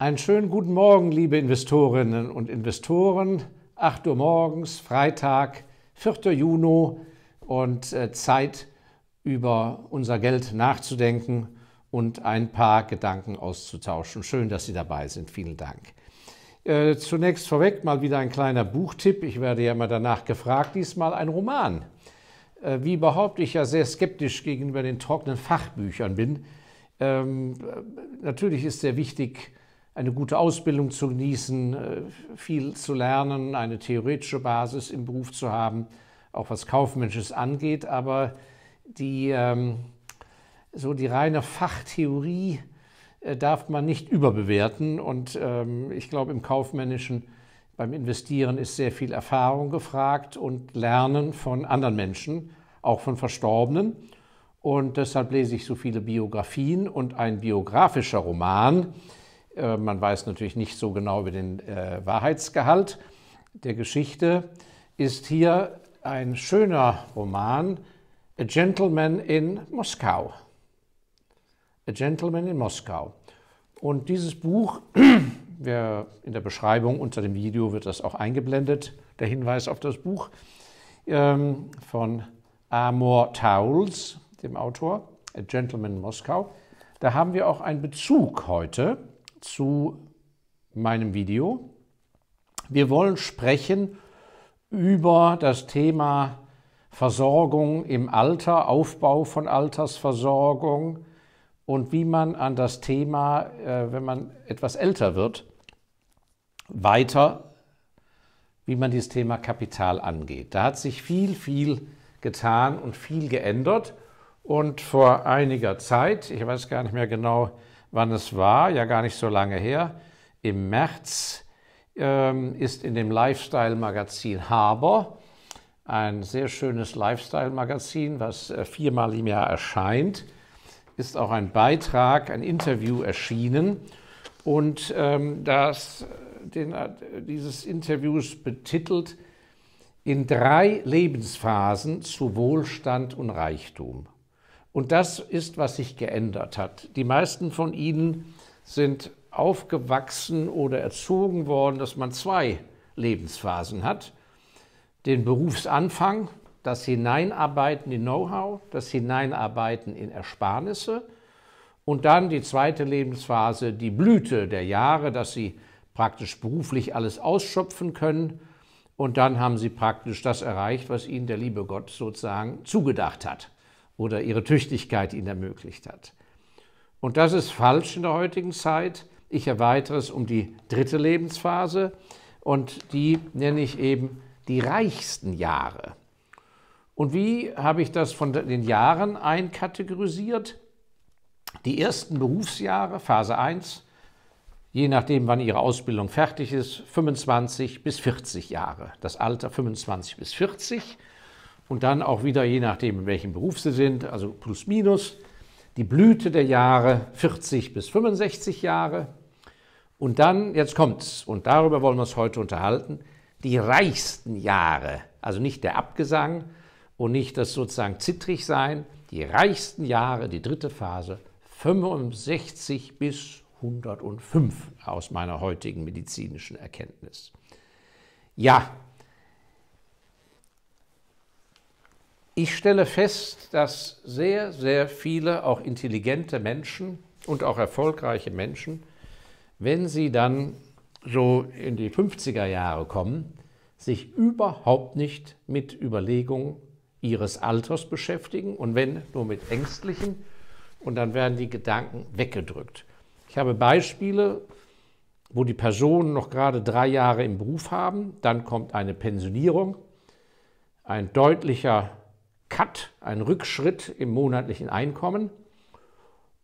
Einen schönen guten Morgen, liebe Investorinnen und Investoren. 8 Uhr morgens, Freitag, 4. Juni und äh, Zeit, über unser Geld nachzudenken und ein paar Gedanken auszutauschen. Schön, dass Sie dabei sind. Vielen Dank. Äh, zunächst vorweg mal wieder ein kleiner Buchtipp. Ich werde ja immer danach gefragt, diesmal ein Roman. Äh, wie überhaupt ich ja sehr skeptisch gegenüber den trockenen Fachbüchern bin. Ähm, natürlich ist sehr wichtig, eine gute Ausbildung zu genießen, äh, viel zu lernen, eine theoretische Basis im Beruf zu haben, auch was Kaufmännisches angeht. Aber die, ähm, so die reine Fachtheorie äh, darf man nicht überbewerten. Und ähm, ich glaube, im Kaufmännischen, beim Investieren ist sehr viel Erfahrung gefragt und Lernen von anderen Menschen, auch von Verstorbenen. Und deshalb lese ich so viele Biografien und ein biografischer Roman man weiß natürlich nicht so genau über den äh, Wahrheitsgehalt der Geschichte, ist hier ein schöner Roman, A Gentleman in Moskau. A Gentleman in Moskau. Und dieses Buch, in der Beschreibung unter dem Video wird das auch eingeblendet, der Hinweis auf das Buch ähm, von Amor Towles, dem Autor, A Gentleman in Moskau. Da haben wir auch einen Bezug heute zu meinem Video. Wir wollen sprechen über das Thema Versorgung im Alter, Aufbau von Altersversorgung und wie man an das Thema, äh, wenn man etwas älter wird, weiter, wie man dieses Thema Kapital angeht. Da hat sich viel, viel getan und viel geändert. Und vor einiger Zeit, ich weiß gar nicht mehr genau, wann es war, ja gar nicht so lange her, im März ähm, ist in dem Lifestyle-Magazin Haber, ein sehr schönes Lifestyle-Magazin, was äh, viermal im Jahr erscheint, ist auch ein Beitrag, ein Interview erschienen. Und ähm, das, den, äh, dieses Interviews betitelt in drei Lebensphasen zu Wohlstand und Reichtum. Und das ist, was sich geändert hat. Die meisten von Ihnen sind aufgewachsen oder erzogen worden, dass man zwei Lebensphasen hat. Den Berufsanfang, das Hineinarbeiten in Know-how, das Hineinarbeiten in Ersparnisse und dann die zweite Lebensphase, die Blüte der Jahre, dass Sie praktisch beruflich alles ausschöpfen können und dann haben Sie praktisch das erreicht, was Ihnen der liebe Gott sozusagen zugedacht hat oder ihre Tüchtigkeit ihnen ermöglicht hat. Und das ist falsch in der heutigen Zeit. Ich erweitere es um die dritte Lebensphase und die nenne ich eben die reichsten Jahre. Und wie habe ich das von den Jahren einkategorisiert? Die ersten Berufsjahre, Phase 1, je nachdem, wann Ihre Ausbildung fertig ist, 25 bis 40 Jahre. Das Alter 25 bis 40 und dann auch wieder, je nachdem, in welchem Beruf Sie sind, also plus minus, die Blüte der Jahre 40 bis 65 Jahre. Und dann, jetzt kommt's, und darüber wollen wir uns heute unterhalten, die reichsten Jahre, also nicht der Abgesang und nicht das sozusagen zittrig sein, die reichsten Jahre, die dritte Phase, 65 bis 105 aus meiner heutigen medizinischen Erkenntnis. Ja, Ich stelle fest, dass sehr, sehr viele auch intelligente Menschen und auch erfolgreiche Menschen, wenn sie dann so in die 50er Jahre kommen, sich überhaupt nicht mit Überlegungen ihres Alters beschäftigen und wenn nur mit ängstlichen und dann werden die Gedanken weggedrückt. Ich habe Beispiele, wo die Personen noch gerade drei Jahre im Beruf haben, dann kommt eine Pensionierung, ein deutlicher Cut, ein Rückschritt im monatlichen Einkommen.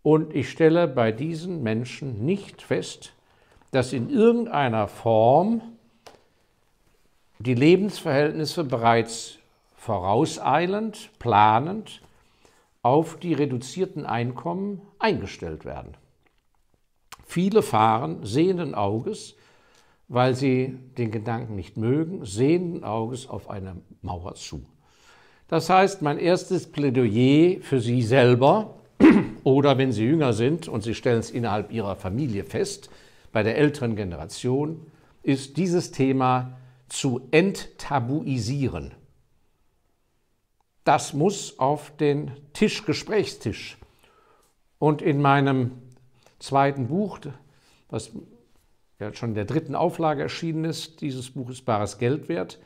Und ich stelle bei diesen Menschen nicht fest, dass in irgendeiner Form die Lebensverhältnisse bereits vorauseilend, planend auf die reduzierten Einkommen eingestellt werden. Viele fahren sehenden Auges, weil sie den Gedanken nicht mögen, sehenden Auges auf eine Mauer zu. Das heißt, mein erstes Plädoyer für Sie selber oder wenn Sie jünger sind und Sie stellen es innerhalb Ihrer Familie fest, bei der älteren Generation, ist dieses Thema zu enttabuisieren. Das muss auf den Tisch, Gesprächstisch. Und in meinem zweiten Buch, was ja schon in der dritten Auflage erschienen ist, dieses Buch ist bares Geld wert,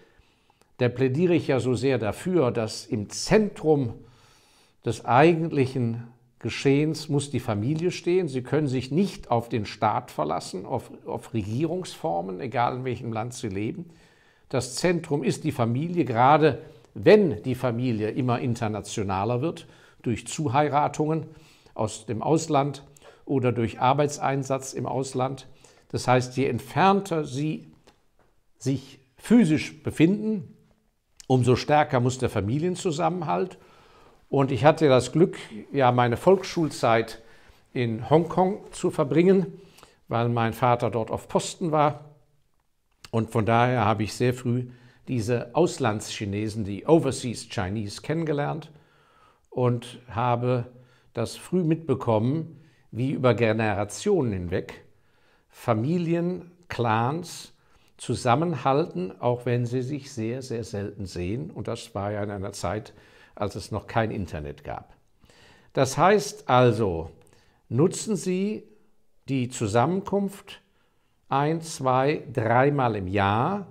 da plädiere ich ja so sehr dafür, dass im Zentrum des eigentlichen Geschehens muss die Familie stehen. Sie können sich nicht auf den Staat verlassen, auf, auf Regierungsformen, egal in welchem Land sie leben. Das Zentrum ist die Familie, gerade wenn die Familie immer internationaler wird, durch Zuheiratungen aus dem Ausland oder durch Arbeitseinsatz im Ausland. Das heißt, je entfernter sie sich physisch befinden, umso stärker muss der Familienzusammenhalt. Und ich hatte das Glück, ja, meine Volksschulzeit in Hongkong zu verbringen, weil mein Vater dort auf Posten war. Und von daher habe ich sehr früh diese Auslandschinesen, die Overseas Chinese, kennengelernt und habe das früh mitbekommen, wie über Generationen hinweg Familien, Clans zusammenhalten, auch wenn sie sich sehr, sehr selten sehen. Und das war ja in einer Zeit, als es noch kein Internet gab. Das heißt also, nutzen Sie die Zusammenkunft ein, zwei, dreimal im Jahr,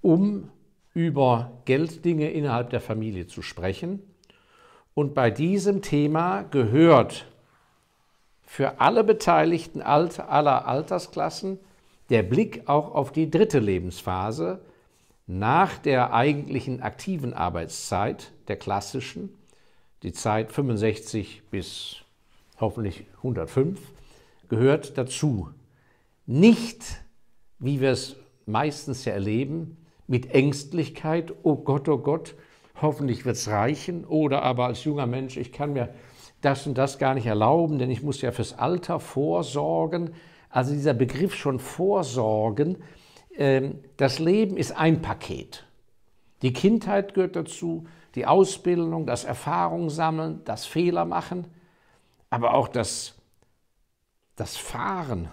um über Gelddinge innerhalb der Familie zu sprechen. Und bei diesem Thema gehört für alle Beteiligten aller Altersklassen der Blick auch auf die dritte Lebensphase nach der eigentlichen aktiven Arbeitszeit, der klassischen, die Zeit 65 bis hoffentlich 105, gehört dazu. Nicht, wie wir es meistens erleben, mit Ängstlichkeit, oh Gott, oh Gott, hoffentlich wird es reichen, oder aber als junger Mensch, ich kann mir das und das gar nicht erlauben, denn ich muss ja fürs Alter vorsorgen. Also dieser Begriff schon Vorsorgen, ähm, das Leben ist ein Paket. Die Kindheit gehört dazu, die Ausbildung, das Erfahrung sammeln, das Fehler machen, aber auch das, das Fahren,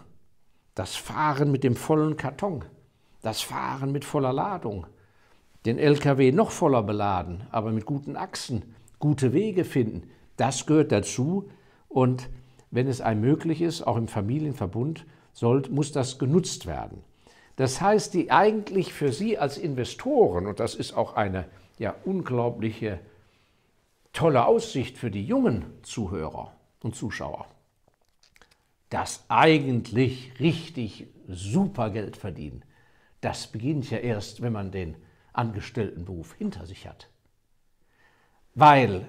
das Fahren mit dem vollen Karton, das Fahren mit voller Ladung, den LKW noch voller beladen, aber mit guten Achsen, gute Wege finden, das gehört dazu und wenn es einem möglich ist, auch im Familienverbund, soll, muss das genutzt werden. Das heißt, die eigentlich für Sie als Investoren, und das ist auch eine ja, unglaubliche tolle Aussicht für die jungen Zuhörer und Zuschauer, das eigentlich richtig super Geld verdienen, das beginnt ja erst, wenn man den Angestelltenberuf hinter sich hat. Weil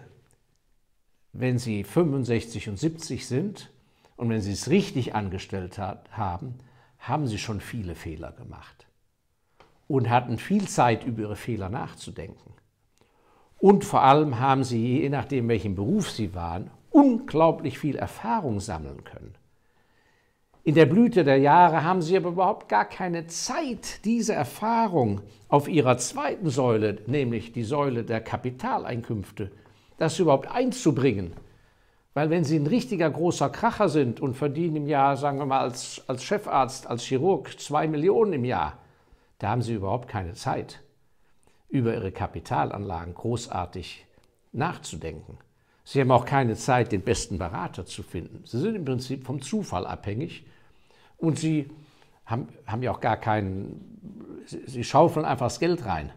wenn Sie 65 und 70 sind und wenn Sie es richtig angestellt hat, haben, haben Sie schon viele Fehler gemacht und hatten viel Zeit, über Ihre Fehler nachzudenken. Und vor allem haben Sie, je nachdem, welchen Beruf Sie waren, unglaublich viel Erfahrung sammeln können. In der Blüte der Jahre haben Sie aber überhaupt gar keine Zeit, diese Erfahrung auf Ihrer zweiten Säule, nämlich die Säule der Kapitaleinkünfte, das überhaupt einzubringen. Weil wenn Sie ein richtiger großer Kracher sind und verdienen im Jahr, sagen wir mal, als, als Chefarzt, als Chirurg zwei Millionen im Jahr, da haben Sie überhaupt keine Zeit, über Ihre Kapitalanlagen großartig nachzudenken. Sie haben auch keine Zeit, den besten Berater zu finden. Sie sind im Prinzip vom Zufall abhängig und Sie haben, haben ja auch gar keinen, Sie schaufeln einfach das Geld rein.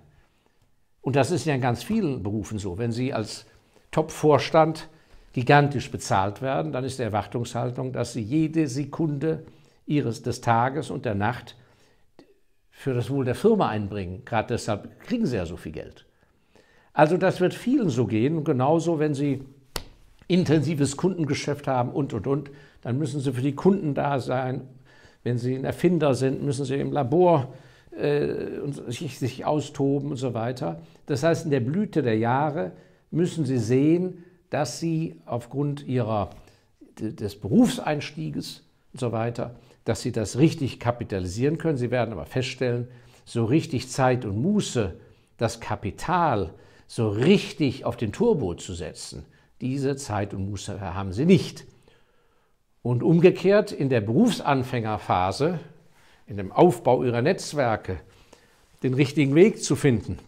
Und das ist ja in ganz vielen Berufen so. Wenn Sie als Top-Vorstand gigantisch bezahlt werden, dann ist die Erwartungshaltung, dass sie jede Sekunde ihres, des Tages und der Nacht für das Wohl der Firma einbringen. Gerade deshalb kriegen sie ja so viel Geld. Also das wird vielen so gehen. genauso, wenn sie intensives Kundengeschäft haben und, und, und, dann müssen sie für die Kunden da sein. Wenn sie ein Erfinder sind, müssen sie im Labor äh, sich, sich austoben und so weiter. Das heißt, in der Blüte der Jahre müssen Sie sehen, dass Sie aufgrund Ihrer, des Berufseinstieges und so weiter, dass Sie das richtig kapitalisieren können. Sie werden aber feststellen, so richtig Zeit und Muße, das Kapital so richtig auf den Turbo zu setzen, diese Zeit und Muße haben Sie nicht. Und umgekehrt in der Berufsanfängerphase, in dem Aufbau ihrer Netzwerke, den richtigen Weg zu finden.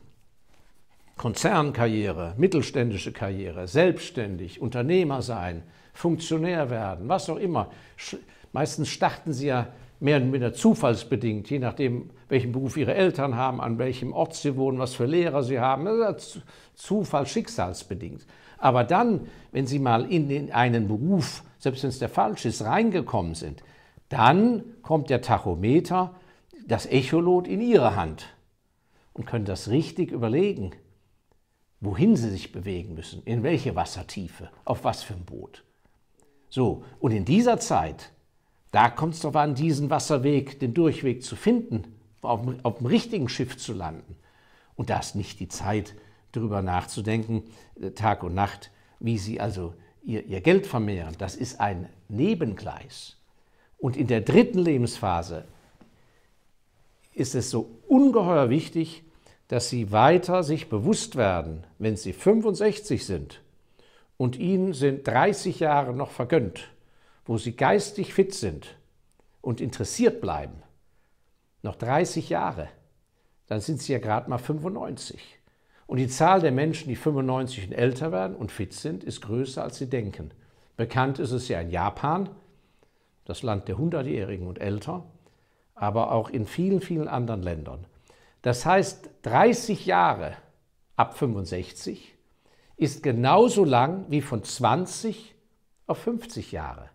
Konzernkarriere, mittelständische Karriere, selbstständig, Unternehmer sein, Funktionär werden, was auch immer. Meistens starten sie ja mehr oder minder zufallsbedingt, je nachdem, welchen Beruf ihre Eltern haben, an welchem Ort sie wohnen, was für Lehrer sie haben. Zufall, schicksalsbedingt. Aber dann, wenn sie mal in einen Beruf, selbst wenn es der falsche ist, reingekommen sind, dann kommt der Tachometer, das Echolot in ihre Hand und können das richtig überlegen, wohin sie sich bewegen müssen, in welche Wassertiefe, auf was für ein Boot. So, und in dieser Zeit, da kommt es doch an, diesen Wasserweg, den Durchweg zu finden, auf, auf dem richtigen Schiff zu landen. Und da ist nicht die Zeit, darüber nachzudenken, äh, Tag und Nacht, wie sie also ihr, ihr Geld vermehren. Das ist ein Nebengleis. Und in der dritten Lebensphase ist es so ungeheuer wichtig, dass sie weiter sich bewusst werden, wenn sie 65 sind und ihnen sind 30 Jahre noch vergönnt, wo sie geistig fit sind und interessiert bleiben, noch 30 Jahre, dann sind sie ja gerade mal 95. Und die Zahl der Menschen, die 95 und älter werden und fit sind, ist größer, als sie denken. Bekannt ist es ja in Japan, das Land der Hundertjährigen und älter, aber auch in vielen, vielen anderen Ländern. Das heißt, 30 Jahre ab 65 ist genauso lang wie von 20 auf 50 Jahre.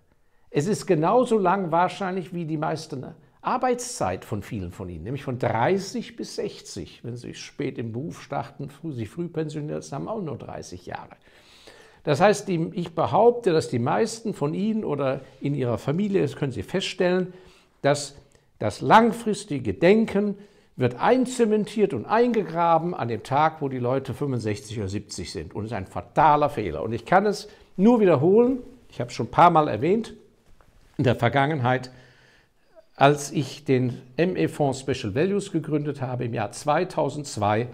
Es ist genauso lang wahrscheinlich wie die meiste Arbeitszeit von vielen von Ihnen, nämlich von 30 bis 60. Wenn Sie spät im Beruf starten, früh, sich früh pensioniert, haben auch nur 30 Jahre. Das heißt, ich behaupte, dass die meisten von Ihnen oder in Ihrer Familie, das können Sie feststellen, dass das langfristige Denken wird einzementiert und eingegraben an dem Tag, wo die Leute 65 oder 70 sind. Und es ist ein fataler Fehler. Und ich kann es nur wiederholen, ich habe es schon ein paar Mal erwähnt, in der Vergangenheit, als ich den ME-Fonds Special Values gegründet habe im Jahr 2002,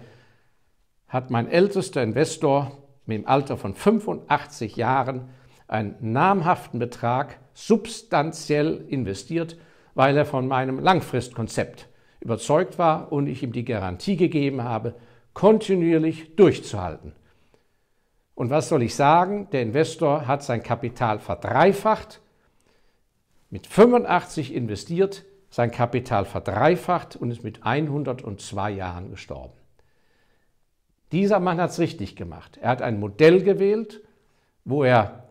hat mein ältester Investor mit dem Alter von 85 Jahren einen namhaften Betrag substanziell investiert, weil er von meinem Langfristkonzept überzeugt war und ich ihm die Garantie gegeben habe, kontinuierlich durchzuhalten. Und was soll ich sagen? Der Investor hat sein Kapital verdreifacht, mit 85 investiert, sein Kapital verdreifacht und ist mit 102 Jahren gestorben. Dieser Mann hat es richtig gemacht. Er hat ein Modell gewählt, wo, er,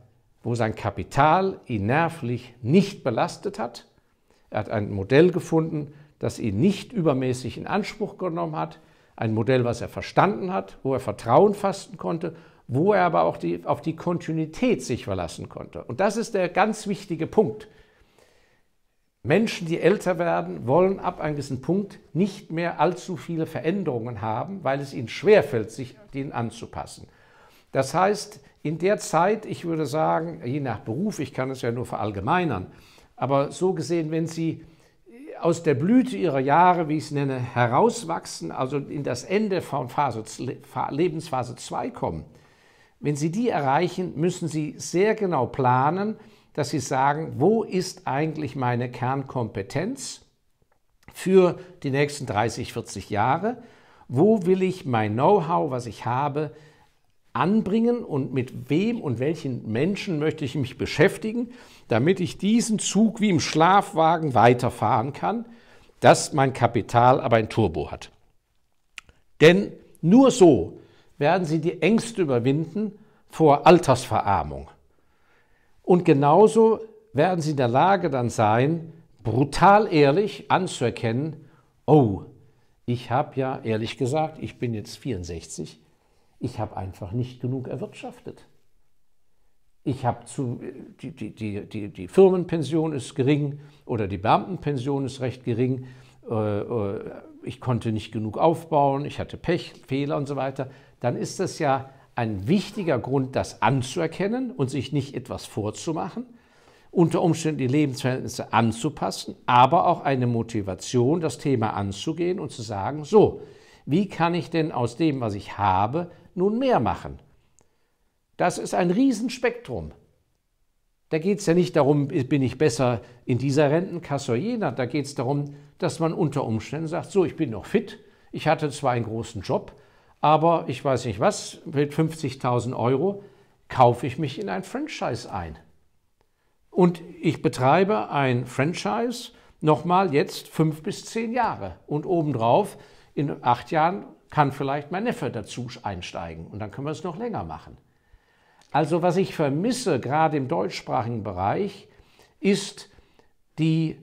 wo sein Kapital ihn nervlich nicht belastet hat. Er hat ein Modell gefunden, das ihn nicht übermäßig in Anspruch genommen hat, ein Modell, was er verstanden hat, wo er Vertrauen fassen konnte, wo er aber auch die, auf die Kontinuität sich verlassen konnte. Und das ist der ganz wichtige Punkt. Menschen, die älter werden, wollen ab einem gewissen Punkt nicht mehr allzu viele Veränderungen haben, weil es ihnen schwerfällt, sich denen anzupassen. Das heißt, in der Zeit, ich würde sagen, je nach Beruf, ich kann es ja nur verallgemeinern, aber so gesehen, wenn Sie aus der Blüte ihrer Jahre, wie ich es nenne, herauswachsen, also in das Ende von Phase, Lebensphase 2 kommen, wenn Sie die erreichen, müssen Sie sehr genau planen, dass Sie sagen, wo ist eigentlich meine Kernkompetenz für die nächsten 30, 40 Jahre? Wo will ich mein Know-how, was ich habe, anbringen und mit wem und welchen Menschen möchte ich mich beschäftigen, damit ich diesen Zug wie im Schlafwagen weiterfahren kann, dass mein Kapital aber ein Turbo hat. Denn nur so werden Sie die Ängste überwinden vor Altersverarmung. Und genauso werden Sie in der Lage dann sein, brutal ehrlich anzuerkennen, oh, ich habe ja ehrlich gesagt, ich bin jetzt 64, ich habe einfach nicht genug erwirtschaftet. Ich habe zu, die, die, die, die, Firmenpension ist gering oder die Beamtenpension ist recht gering. Äh, äh, ich konnte nicht genug aufbauen, ich hatte Pech, Fehler und so weiter. Dann ist das ja ein wichtiger Grund, das anzuerkennen und sich nicht etwas vorzumachen, unter Umständen die Lebensverhältnisse anzupassen, aber auch eine Motivation, das Thema anzugehen und zu sagen, so, wie kann ich denn aus dem, was ich habe, nun mehr machen. Das ist ein Riesenspektrum. Da geht es ja nicht darum, bin ich besser in dieser Rentenkasse oder jener. Da geht es darum, dass man unter Umständen sagt, so, ich bin noch fit, ich hatte zwar einen großen Job, aber ich weiß nicht was, mit 50.000 Euro kaufe ich mich in ein Franchise ein. Und ich betreibe ein Franchise nochmal jetzt fünf bis zehn Jahre. Und obendrauf, in acht Jahren kann vielleicht mein Neffe dazu einsteigen und dann können wir es noch länger machen. Also was ich vermisse, gerade im deutschsprachigen Bereich, ist die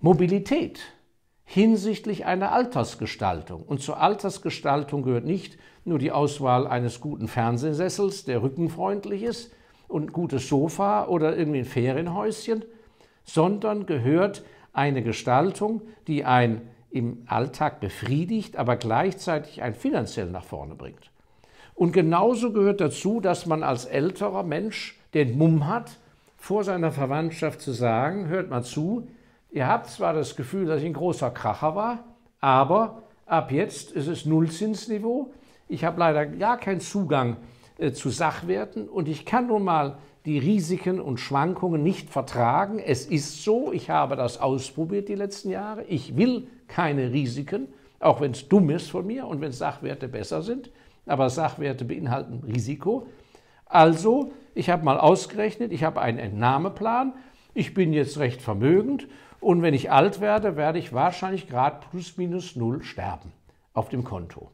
Mobilität hinsichtlich einer Altersgestaltung. Und zur Altersgestaltung gehört nicht nur die Auswahl eines guten Fernsehsessels, der rückenfreundlich ist, und ein gutes Sofa oder irgendwie ein Ferienhäuschen, sondern gehört eine Gestaltung, die ein im Alltag befriedigt, aber gleichzeitig ein finanziell nach vorne bringt. Und genauso gehört dazu, dass man als älterer Mensch den Mumm hat, vor seiner Verwandtschaft zu sagen, hört mal zu, Ihr habt zwar das Gefühl, dass ich ein großer Kracher war, aber ab jetzt ist es Nullzinsniveau. Ich habe leider gar keinen Zugang äh, zu Sachwerten und ich kann nun mal die Risiken und Schwankungen nicht vertragen. Es ist so, ich habe das ausprobiert die letzten Jahre. Ich will keine Risiken, auch wenn es dumm ist von mir und wenn Sachwerte besser sind. Aber Sachwerte beinhalten Risiko. Also, ich habe mal ausgerechnet, ich habe einen Entnahmeplan. Ich bin jetzt recht vermögend und wenn ich alt werde, werde ich wahrscheinlich gerade plus minus null sterben auf dem Konto.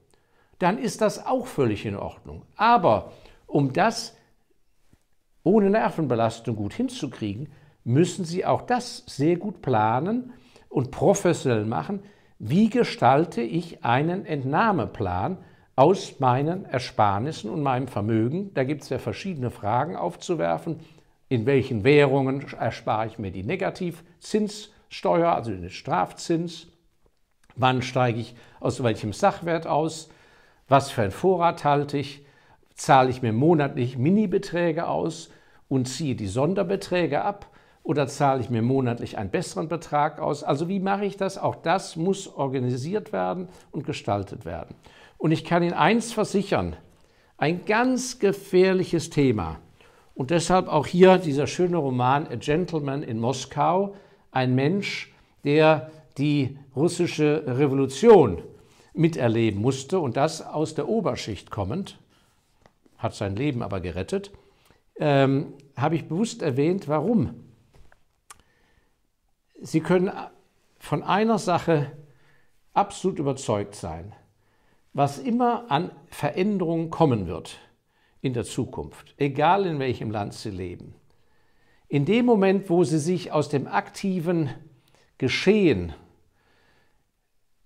Dann ist das auch völlig in Ordnung. Aber um das ohne Nervenbelastung gut hinzukriegen, müssen Sie auch das sehr gut planen und professionell machen. Wie gestalte ich einen Entnahmeplan aus meinen Ersparnissen und meinem Vermögen? Da gibt es ja verschiedene Fragen aufzuwerfen. In welchen Währungen erspare ich mir die Negativzinssteuer, also den Strafzins? Wann steige ich aus welchem Sachwert aus? Was für einen Vorrat halte ich? Zahle ich mir monatlich Minibeträge aus und ziehe die Sonderbeträge ab? Oder zahle ich mir monatlich einen besseren Betrag aus? Also wie mache ich das? Auch das muss organisiert werden und gestaltet werden. Und ich kann Ihnen eins versichern, ein ganz gefährliches Thema und deshalb auch hier dieser schöne Roman A Gentleman in Moskau, ein Mensch, der die russische Revolution miterleben musste und das aus der Oberschicht kommend, hat sein Leben aber gerettet, ähm, habe ich bewusst erwähnt, warum. Sie können von einer Sache absolut überzeugt sein. Was immer an Veränderungen kommen wird, in der Zukunft, egal in welchem Land sie leben. In dem Moment, wo sie sich aus dem aktiven Geschehen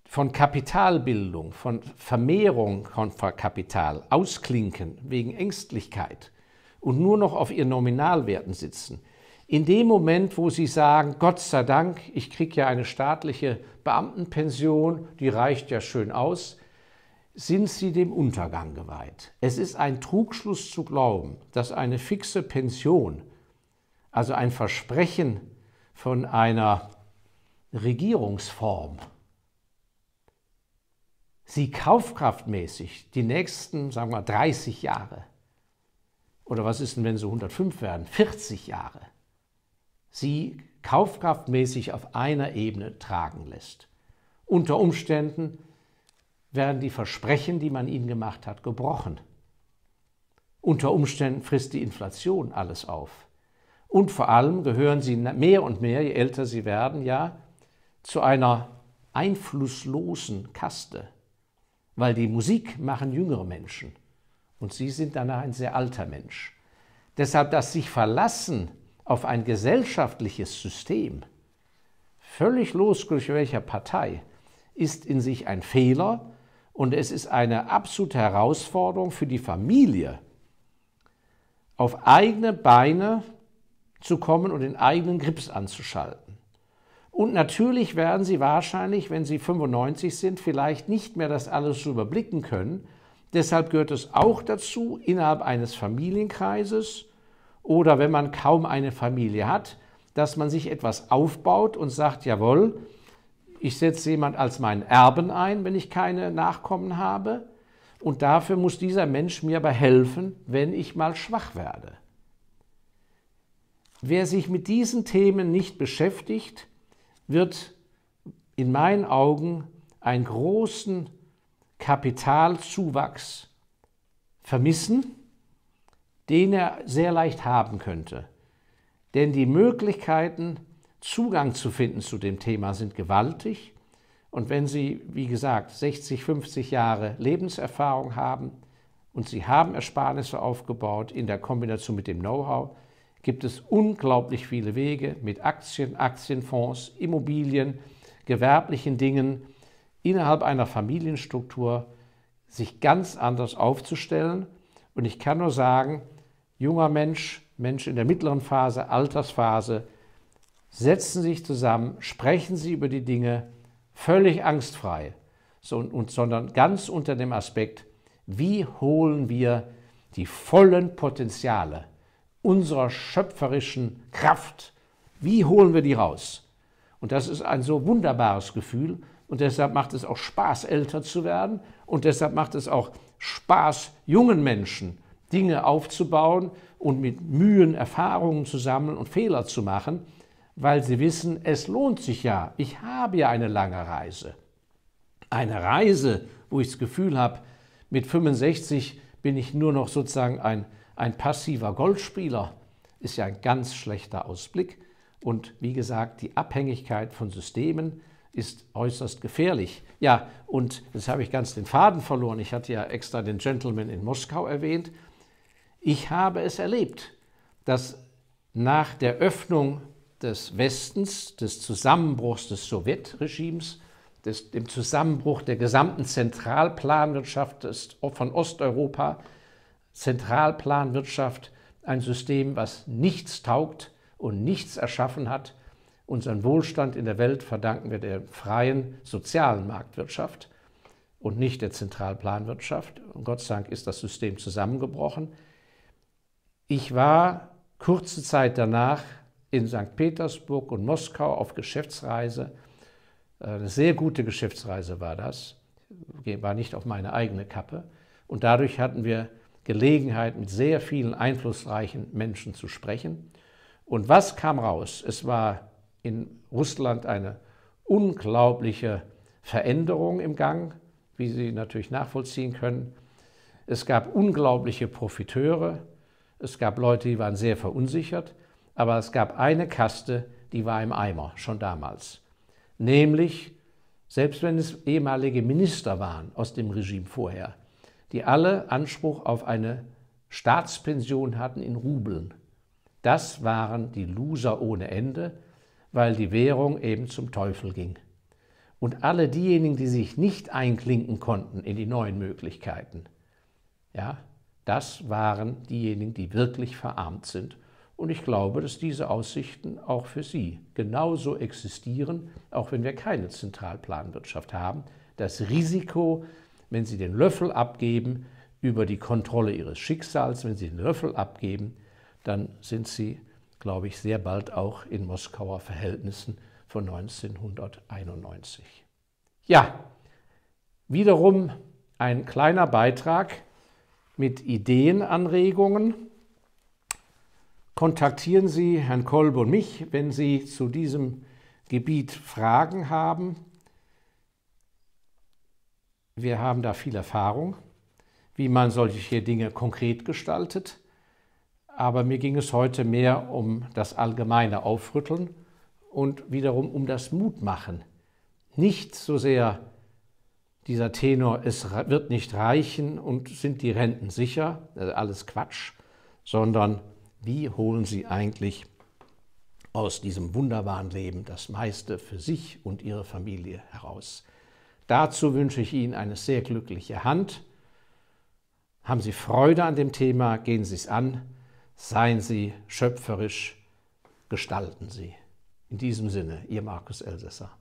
von Kapitalbildung, von Vermehrung von Kapital ausklinken wegen Ängstlichkeit und nur noch auf ihren Nominalwerten sitzen, in dem Moment, wo sie sagen, Gott sei Dank, ich kriege ja eine staatliche Beamtenpension, die reicht ja schön aus, sind sie dem Untergang geweiht. Es ist ein Trugschluss zu glauben, dass eine fixe Pension, also ein Versprechen von einer Regierungsform, sie kaufkraftmäßig die nächsten, sagen wir, 30 Jahre, oder was ist denn, wenn sie 105 werden, 40 Jahre, sie kaufkraftmäßig auf einer Ebene tragen lässt. Unter Umständen werden die Versprechen, die man ihnen gemacht hat, gebrochen. Unter Umständen frisst die Inflation alles auf. Und vor allem gehören sie mehr und mehr, je älter sie werden, ja, zu einer einflusslosen Kaste, weil die Musik machen jüngere Menschen und sie sind danach ein sehr alter Mensch. Deshalb das sich verlassen auf ein gesellschaftliches System, völlig losgelöst welcher Partei, ist in sich ein Fehler und es ist eine absolute Herausforderung für die Familie, auf eigene Beine zu kommen und den eigenen Grips anzuschalten. Und natürlich werden Sie wahrscheinlich, wenn Sie 95 sind, vielleicht nicht mehr das alles überblicken können. Deshalb gehört es auch dazu, innerhalb eines Familienkreises oder wenn man kaum eine Familie hat, dass man sich etwas aufbaut und sagt, jawohl, ich setze jemand als meinen Erben ein, wenn ich keine Nachkommen habe. Und dafür muss dieser Mensch mir aber helfen, wenn ich mal schwach werde. wer sich mit diesen Themen nicht beschäftigt, wird in meinen Augen einen großen Kapitalzuwachs vermissen, den er sehr leicht haben könnte. Denn die Möglichkeiten, Zugang zu finden zu dem Thema sind gewaltig. Und wenn Sie, wie gesagt, 60, 50 Jahre Lebenserfahrung haben und Sie haben Ersparnisse aufgebaut in der Kombination mit dem Know-how, gibt es unglaublich viele Wege mit Aktien, Aktienfonds, Immobilien, gewerblichen Dingen innerhalb einer Familienstruktur sich ganz anders aufzustellen. Und ich kann nur sagen, junger Mensch, Mensch in der mittleren Phase, Altersphase, setzen sich zusammen, sprechen sie über die Dinge völlig angstfrei, so, und, sondern ganz unter dem Aspekt, wie holen wir die vollen Potenziale unserer schöpferischen Kraft, wie holen wir die raus? Und das ist ein so wunderbares Gefühl und deshalb macht es auch Spaß, älter zu werden und deshalb macht es auch Spaß, jungen Menschen Dinge aufzubauen und mit Mühen Erfahrungen zu sammeln und Fehler zu machen, weil sie wissen, es lohnt sich ja. Ich habe ja eine lange Reise. Eine Reise, wo ich das Gefühl habe, mit 65 bin ich nur noch sozusagen ein, ein passiver Golfspieler, ist ja ein ganz schlechter Ausblick. Und wie gesagt, die Abhängigkeit von Systemen ist äußerst gefährlich. Ja, und jetzt habe ich ganz den Faden verloren. Ich hatte ja extra den Gentleman in Moskau erwähnt. Ich habe es erlebt, dass nach der Öffnung des Westens, des Zusammenbruchs des Sowjetregimes, des, dem Zusammenbruch der gesamten Zentralplanwirtschaft des, von Osteuropa, Zentralplanwirtschaft, ein System, was nichts taugt, und nichts erschaffen hat. Unseren Wohlstand in der Welt verdanken wir der freien sozialen Marktwirtschaft und nicht der Zentralplanwirtschaft. Und Gott sei Dank ist das System zusammengebrochen. Ich war kurze Zeit danach in St. Petersburg und Moskau auf Geschäftsreise. Eine sehr gute Geschäftsreise war das, war nicht auf meine eigene Kappe. Und dadurch hatten wir Gelegenheit, mit sehr vielen einflussreichen Menschen zu sprechen. Und was kam raus? Es war in Russland eine unglaubliche Veränderung im Gang, wie Sie natürlich nachvollziehen können. Es gab unglaubliche Profiteure, es gab Leute, die waren sehr verunsichert, aber es gab eine Kaste, die war im Eimer, schon damals. Nämlich, selbst wenn es ehemalige Minister waren aus dem Regime vorher, die alle Anspruch auf eine Staatspension hatten in Rubeln. Das waren die Loser ohne Ende, weil die Währung eben zum Teufel ging. Und alle diejenigen, die sich nicht einklinken konnten in die neuen Möglichkeiten, ja, das waren diejenigen, die wirklich verarmt sind. Und ich glaube, dass diese Aussichten auch für Sie genauso existieren, auch wenn wir keine Zentralplanwirtschaft haben. Das Risiko, wenn Sie den Löffel abgeben über die Kontrolle Ihres Schicksals, wenn Sie den Löffel abgeben, dann sind sie, glaube ich, sehr bald auch in Moskauer Verhältnissen von 1991. Ja, wiederum ein kleiner Beitrag mit Ideenanregungen. Kontaktieren Sie Herrn Kolb und mich, wenn Sie zu diesem Gebiet Fragen haben. Wir haben da viel Erfahrung, wie man solche Dinge konkret gestaltet aber mir ging es heute mehr um das allgemeine Aufrütteln und wiederum um das Mutmachen. Nicht so sehr dieser Tenor, es wird nicht reichen und sind die Renten sicher, alles Quatsch, sondern wie holen Sie eigentlich aus diesem wunderbaren Leben das meiste für sich und Ihre Familie heraus. Dazu wünsche ich Ihnen eine sehr glückliche Hand. Haben Sie Freude an dem Thema, gehen Sie es an Seien Sie schöpferisch, gestalten Sie. In diesem Sinne, Ihr Markus Elsässer.